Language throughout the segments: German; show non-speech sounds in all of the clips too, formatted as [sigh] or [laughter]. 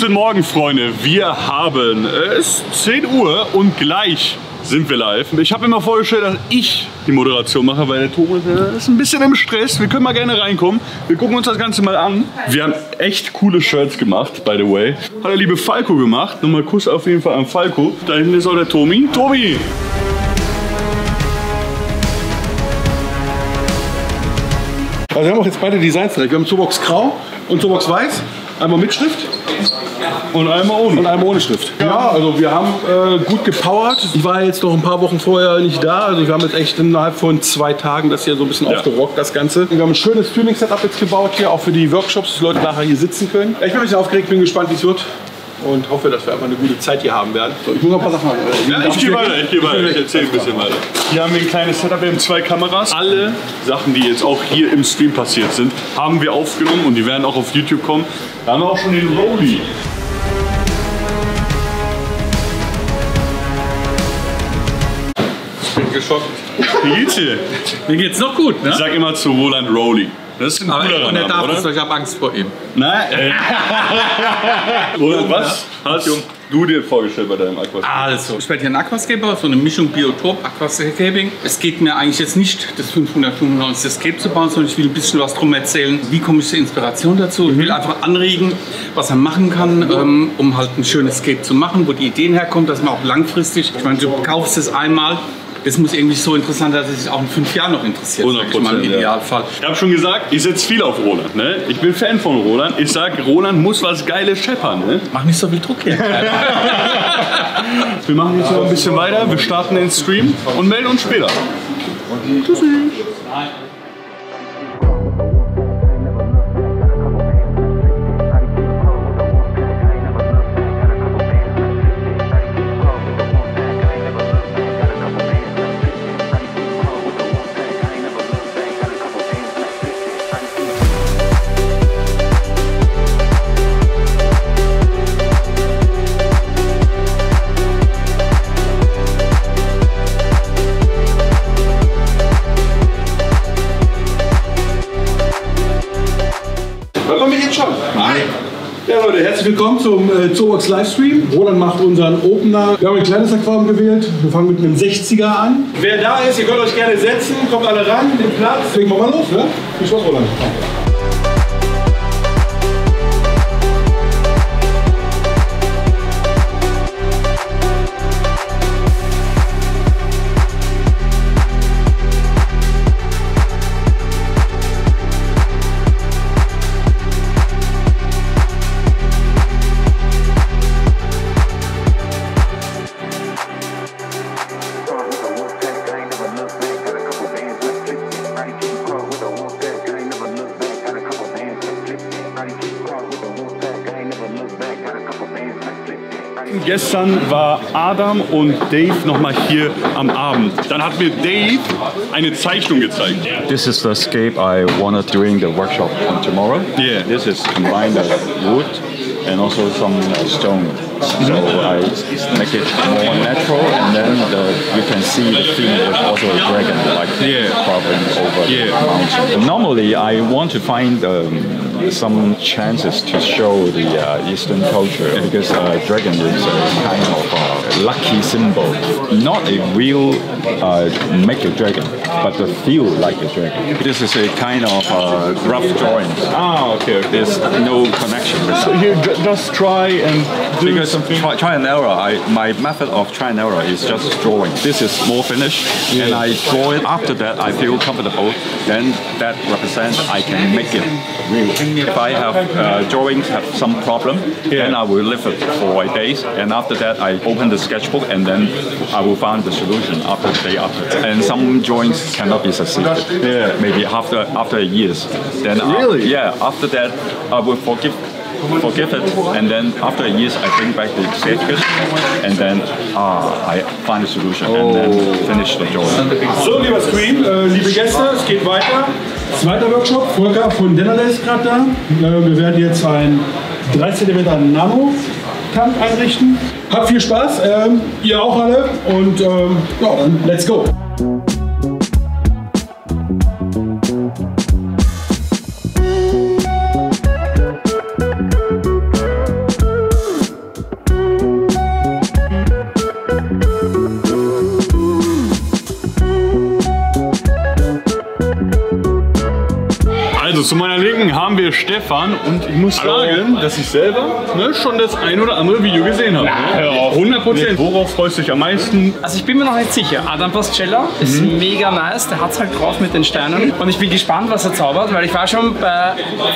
Guten Morgen, Freunde. Wir haben es 10 Uhr und gleich sind wir live. Ich habe mir mal vorgestellt, dass ich die Moderation mache, weil der Thomas äh, ist ein bisschen im Stress. Wir können mal gerne reinkommen. Wir gucken uns das Ganze mal an. Wir haben echt coole Shirts gemacht, by the way. Hat der liebe Falco gemacht. Nochmal Kuss auf jeden Fall an Falco. Da hinten ist auch der Tomi. Tobi! Also wir haben auch jetzt beide Designs direkt. Wir haben Zobox Grau und Zobox Weiß. Einmal mit Schrift Und einmal ohne. und einmal ohne Schrift. Ja, also wir haben äh, gut gepowert. Ich war jetzt noch ein paar Wochen vorher nicht da. Also wir haben jetzt echt innerhalb von zwei Tagen das hier so ein bisschen Ja. aufgerockt, das Ganze. Wir haben ein schönes Streaming-Setup jetzt gebaut hier, auch für die Workshops, dass die Leute nachher hier sitzen können. Ich bin ein bisschen aufgeregt, bin gespannt, wie es wird. Und hoffe, dass wir einfach eine gute Zeit hier haben werden. So, ich muss noch ein paar Sachen machen. Ja, ich gehe weiter, ich gehe weiter, ich erzähle ein bisschen weiter. Hier haben wir ein kleines Setup, wir haben zwei Kameras. Alle Sachen, die jetzt auch hier im Stream passiert sind, haben wir aufgenommen und die werden auch auf YouTube kommen. Da haben wir auch schon den Rolli. Ich bin geschockt. Wie geht's dir? Mir geht's noch gut, ne? Ich sag immer zu Roland Rolli. Das ist ein Aber cooler und er Name, darf oder? es, ich habe Angst vor ihm. Nein. Roland, [laughs] was hast du dir vorgestellt bei deinem Aquascape? Also, ich werde hier einen Aquascaper, so eine Mischung Biotop, Aquascaping. Es geht mir eigentlich jetzt nicht, das 595 Escape zu bauen, sondern ich will ein bisschen was drum erzählen. Wie komme ich zur Inspiration dazu? Ich will einfach anregen, was man machen kann, ähm, um halt ein schönes Escape zu machen, wo die Ideen herkommen, dass man auch langfristig, ich meine, du kaufst es einmal, das muss irgendwie so interessant sein, dass es sich auch in fünf Jahren noch interessiert, sag ich mal, im 100%, ja. Idealfall. Ich habe schon gesagt, ich setze viel auf Roland. Ne? Ich bin Fan von Roland. Ich sag, Roland muss was Geiles scheppern. Ne? Mach nicht so viel Druck hier. [laughs] Wir machen jetzt noch ein bisschen weiter. Wir starten den Stream und melden uns später. Hört man mich jetzt schon? Nein. Ja Leute, herzlich willkommen zum äh, Zoobox Livestream. Roland macht unseren Opener. Wir haben ein kleines Aquarium gewählt. Wir fangen mit einem 60er an. Wer da ist, ihr könnt euch gerne setzen. Kommt alle ran, den Platz. Legen wir mal los, ne? Viel Spaß, Roland. Gestern war Adam und Dave nochmal hier am Abend. Dann hat mir Dave eine Zeichnung gezeigt. This is the scape I wanted during the workshop on tomorrow. Yeah. This is combined of wood and also some uh, stone. So I make it more natural, and then the, you can see the theme with also a dragon, like Yeah. crawling over Yeah. the mountain. Normally, I want to find um, some chances to show the uh, Eastern culture because uh, dragon is a kind of uh, lucky symbol, not a real uh, make a dragon, but the feel like a dragon. This is a kind of uh, rough drawing. Ah, okay. There's no connection with So here, just try and do Because try, try and error, I, my method of try and error is just drawing. This is more finished, and I draw it. After that, I feel comfortable. Then that represents I can make it real. If I have uh, drawings have some problem, then I will leave it for a days, and after that, I open the sketchbook, and then I will find the solution after the day after. And some drawings cannot be succeeded. Yeah. Maybe after after years. Then Really? yeah. After that, I will forgive forgive it, and then after years I bring back the sketches, and then ah, I find a solution and then finish the drawing. So, lieber Screen, äh, liebe Gäste, es geht weiter. Zweiter Workshop, Volker von Dennerle ist gerade da. Äh, wir werden jetzt ein 3 cm Nano-Tank einrichten. Habt viel Spaß, ähm, ihr auch alle. Und ähm, ja, dann let's go. Huh? Haben wir Stefan und ich muss Hallo. sagen, dass ich selber ne, schon das ein oder andere Video gesehen habe. hör auf. 100 Prozent. Worauf freust du dich am meisten? Also ich bin mir noch nicht sicher. Adam Pascella ist mega nice, der hat's halt drauf mit den Steinen. Und ich bin gespannt, was er zaubert, weil ich war schon bei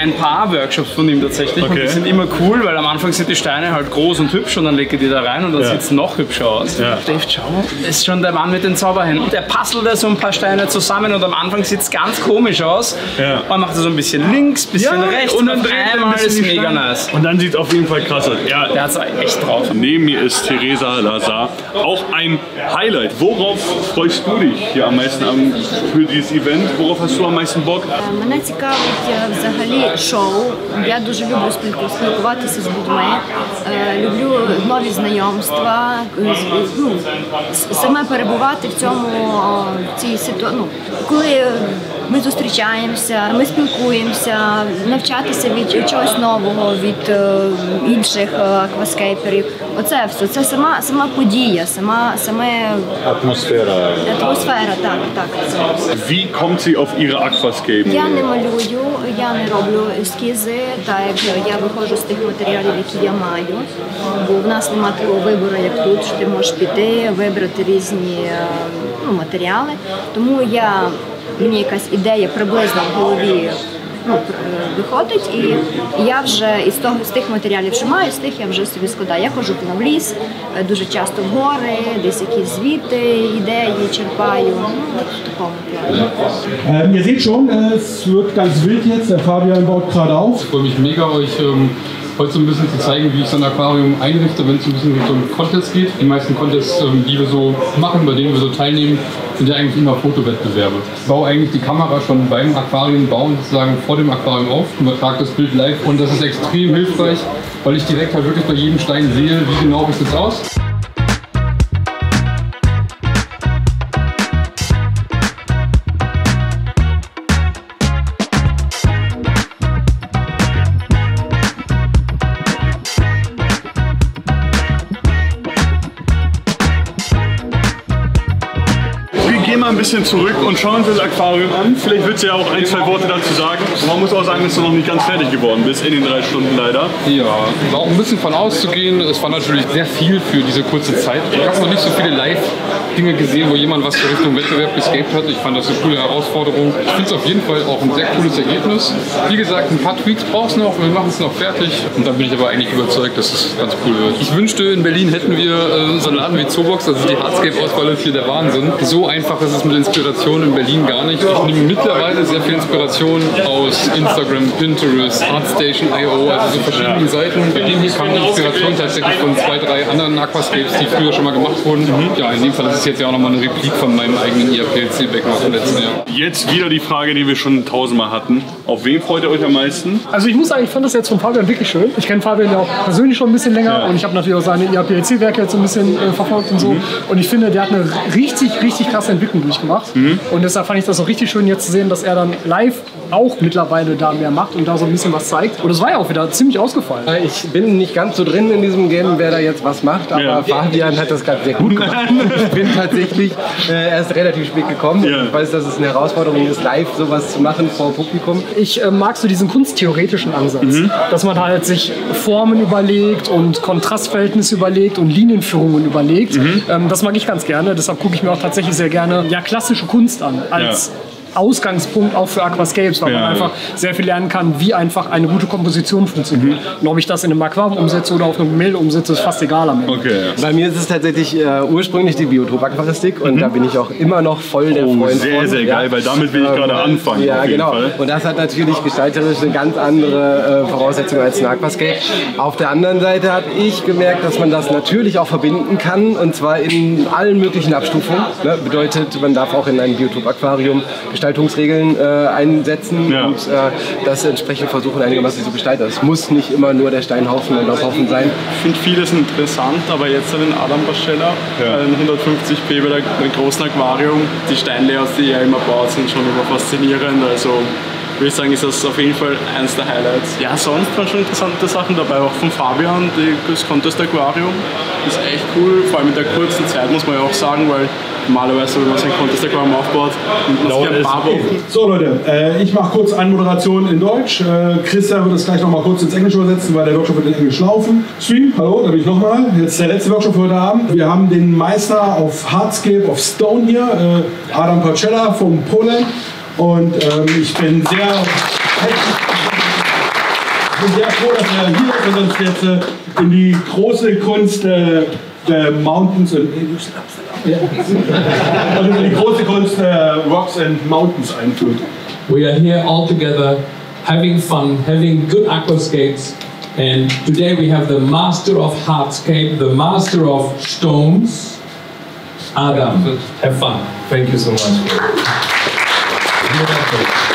ein paar Workshops von ihm tatsächlich. Und Okay. die sind immer cool, weil am Anfang sind die Steine halt groß und hübsch und dann legt er die da rein und dann Ja. sieht's noch hübscher aus. Ja. Dave Chow ist schon der Mann mit den Zauberhänden. Der puzzelt da so ein paar Steine zusammen und am Anfang sieht's ganz komisch aus. Ja. Und macht er so ein bisschen links, bisschen rechts und dann auf dreht er ein einmal bisschen ist die mega Steine. nice. Und dann sieht es auf jeden Fall krass aus. Ja, Der hat's echt drauf. Neben mir ist Theresa Lazar. Auch ein Highlight. Worauf freust du dich hier am meisten am, für dieses Event? Worauf hast du am meisten Bock? Мене цікавить е, взагалі шоу. Я дуже люблю спілку- спілкуватися з людьми. Е, Люблю нові знайомства. е, з- Ну, с- саме перебувати в цьому о, в цій ситуації. Ну, коли ми зустрічаємося, ми спілкуємося, навчатися від чогось нового, від е, інших е, акваскейперів. Оце все. Це сама сама подія, сама саме Atmosphäre. атмосфера. Так, так. Wie kommt sie auf ihre Aquascape? Я не малюю, я не роблю ескізи, так як я виходжу з тих матеріалів, які я маю. Бо в нас немає такого вибору, як тут, що ти можеш піти, вибрати різні е, ну, матеріали. Тому я мені якась ідея приблизно в голові. Ну, е, виходить, і я вже із того з тих матеріалів, що маю, з тих я вже собі складаю. Я ходжу в ліс, е, дуже часто в гори, десь якісь звіти, ідеї черпаю. Ну, такому плані. Ähm, ihr seht schon, es wird ganz wild jetzt. Der Fabian baut gerade auf. Ich freue mich mega, euch heute so ein bisschen zu zeigen, wie ich so ein Aquarium einrichte, wenn es ein bisschen um so einen Contest geht. Die meisten Contests, ähm, die wir so machen, bei denen wir so teilnehmen, sind ja eigentlich immer Fotowettbewerbe. Ich baue eigentlich die Kamera schon beim Aquarium bauen sozusagen vor dem Aquarium auf, übertrage das Bild live und das ist extrem hilfreich, weil ich direkt halt wirklich bei jedem Stein sehe, wie genau sieht es aus. Bisschen zurück und schauen uns das Aquarium an. Vielleicht willst du ja auch ein, zwei Worte dazu sagen. Man muss auch sagen, dass du noch nicht ganz fertig geworden bist in den drei Stunden leider. Ja, war auch ein bisschen von auszugehen. Es war natürlich sehr viel für diese kurze Zeit. Ich habe noch nicht so viele Live-Dinge gesehen, wo jemand was für Richtung Wettbewerb gescaped hat. Ich fand das eine coole Herausforderung. Ich finde es auf jeden Fall auch ein sehr cooles Ergebnis. Wie gesagt, ein paar Tweaks brauchst du noch. Wir machen es noch fertig. Und dann bin ich aber eigentlich überzeugt, dass es ganz cool wird. Ich wünschte, in Berlin hätten wir äh, so einen Laden wie Zobox, also die Hardscape-Auswahl ist hier der Wahnsinn. So einfach ist es mit Inspiration in Berlin gar nicht. Ich nehme mittlerweile sehr viel Inspiration aus Instagram, Pinterest, Artstation.io, also so verschiedenen Seiten. Bei dem hier kam die Inspiration tatsächlich von zwei, drei anderen Aquascapes, die früher schon mal gemacht wurden. Ja, in dem Fall ist es jetzt ja auch nochmal eine Replik von meinem eigenen IAPLC-Becken aus dem letzten Jahr. Jetzt wieder die Frage, die wir schon tausendmal hatten. Auf wen freut ihr euch am meisten? Also ich muss sagen, ich fand das jetzt von Fabian wirklich schön. Ich kenne Fabian ja auch persönlich schon ein bisschen länger und ich habe natürlich auch seine IAPLC-Werke jetzt so ein bisschen äh, verfolgt und so. Und ich finde, der hat eine richtig, richtig krasse Entwicklung durchgemacht. Und deshalb fand ich das auch richtig schön jetzt zu sehen, dass er dann live auch mittlerweile da mehr macht und da so ein bisschen was zeigt. Und das war ja auch wieder ziemlich ausgefallen. Ich bin nicht ganz so drin in diesem Game, wer da jetzt was macht, aber Ja. Fabian hat das gerade sehr gut gemacht. Ich bin tatsächlich äh, erst relativ spät gekommen. Ja. Ich weiß, dass es eine Herausforderung ist, live sowas zu machen vor Publikum. Ich äh, mag so diesen kunsttheoretischen Ansatz, dass man halt sich Formen überlegt und Kontrastverhältnisse überlegt und Linienführungen überlegt. Ähm, das mag ich ganz gerne. Deshalb gucke ich mir auch tatsächlich sehr gerne ja, klassische Kunst an als Ausgangspunkt auch für Aquascapes, weil Ja, man einfach sehr viel lernen kann, wie einfach eine gute Komposition funktioniert. Und ob ich das in einem Aquarium umsetze oder auf einem Gemälde umsetze, ist fast egal am Ende. Okay, ja. Bei mir ist es tatsächlich äh, ursprünglich die Biotop-Aquaristik und da bin ich auch immer noch voll der Oh, Freund sehr, von. sehr geil, weil damit will ich gerade anfangen, Ja, auf jeden genau. Fall. Und das hat natürlich gestalterisch eine ganz andere äh, Voraussetzung als ein Aquascape. Auf der anderen Seite habe ich gemerkt, dass man das natürlich auch verbinden kann und zwar in allen möglichen Abstufungen. Ne? Bedeutet, man darf auch in einem Biotop-Aquarium Gestaltungsregeln äh, einsetzen Ja. und äh, das entsprechend versuchen einigermaßen zu gestalten. Es muss nicht immer nur der Steinhaufen und Laufhaufen sein. Ich finde vieles interessant, aber jetzt den Adam Baschella, Ja. ein 150p bei einem großen Aquarium. Die Steinlayouts, die er immer baut, sind schon immer faszinierend. Also würde ich sagen, ist das auf jeden Fall eines der Highlights. Ja, sonst waren schon interessante Sachen dabei, auch von Fabian, die, das Contest Aquarium. Ist echt cool, vor allem in der kurzen Zeit, muss man ja auch sagen, weil normalerweise, wenn man sein Contest Aquarium aufbaut, sich ein paar Wochen. So Leute, äh, ich mache kurz Anmoderation in Deutsch. Äh, Christian wird das gleich nochmal kurz ins Englische übersetzen, weil der Workshop wird in Englisch laufen. Stream, hallo, da bin ich nochmal. Jetzt der letzte Workshop für heute Abend. Wir haben den Meister auf Hardscape of Stone hier, äh, Adam Pacella von Polen. Und ähm, ich bin sehr, ich bin sehr froh, dass er hier ist und uns jetzt äh, in die große Kunst äh, der Mountains und ja. und in die große Kunst der Rocks and Mountains einführt. We are here all together having fun, having good aquascapes. And today we have the master of hardscape, the master of stones, Adam. Have fun. Thank you so much. Wunderbar,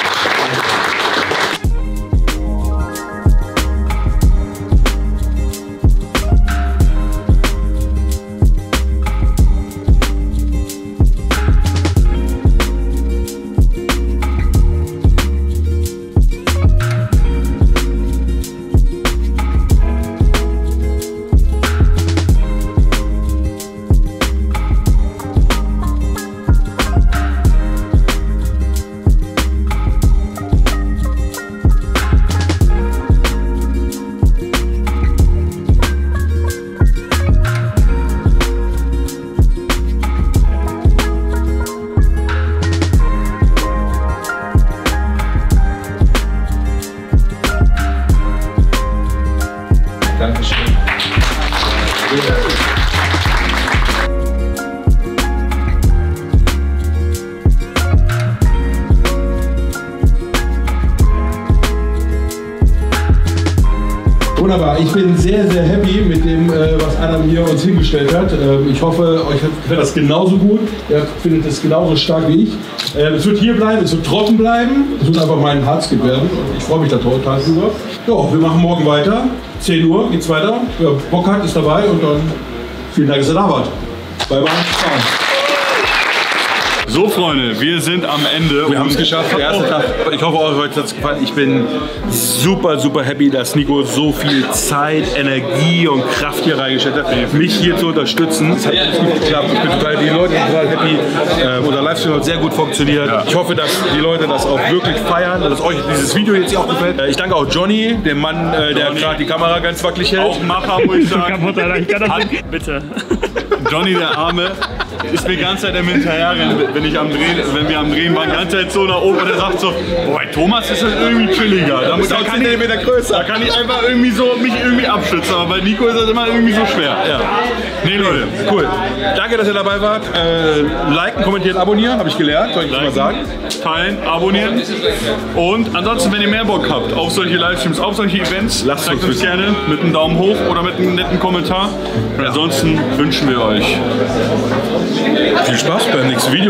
ich bin sehr, sehr happy mit dem, äh, was Adam hier uns hingestellt hat. Ähm, ich hoffe, euch gefällt das genauso gut. Ihr findet es genauso stark wie ich. Äh, es wird hier bleiben, es wird trocken bleiben. Es wird einfach mein Hardscape werden. Ich freue mich da total drüber. Ja, wir machen morgen weiter. 10 Uhr geht's weiter. Wer Bock hat, ist dabei und dann vielen Dank, dass ihr da wart. Bye bye. So, Freunde, wir sind am Ende. Wir haben es geschafft, der erste Tag. Ich hoffe, euch hat es gefallen. Ich bin super, super happy, dass Nico so viel Zeit, Energie und Kraft hier reingestellt hat, mich hier zu unterstützen. Es hat echt gut geklappt. Ich bin total, die Leute sind total happy. Äh, unser Livestream hat sehr gut funktioniert. Ich hoffe, dass die Leute das auch wirklich feiern, dass euch dieses Video jetzt auch gefällt. Äh, ich danke auch Johnny, dem Mann, äh, der gerade die Kamera ganz wackelig hält. Auch Macher, muss ich [laughs] sagen. Kaputt, Alter. Ich kann das Hat- Bitte. Johnny, der Arme, ist mir die ganze Zeit im Hinterherrennen, wenn, ich am Drehen, wenn wir am Drehen waren, die ganze Zeit so nach oben und er sagt so, boah, bei Thomas ist das irgendwie chilliger. Da, da, kann ich, größer. da kann ich einfach irgendwie so mich irgendwie abschützen, aber bei Nico ist das immer irgendwie so schwer. Ja. Nee, Leute. Cool. Danke, dass ihr dabei wart. Äh, liken, kommentieren, abonnieren, habe ich gelernt, soll ich das mal sagen. Teilen, abonnieren. Und ansonsten, wenn ihr mehr Bock habt auf solche Livestreams, auf solche Events, Lasst uns uns gerne mit einem Daumen hoch oder mit einem netten Kommentar. Ansonsten wünschen wir euch Viel Spaß beim nächsten Video.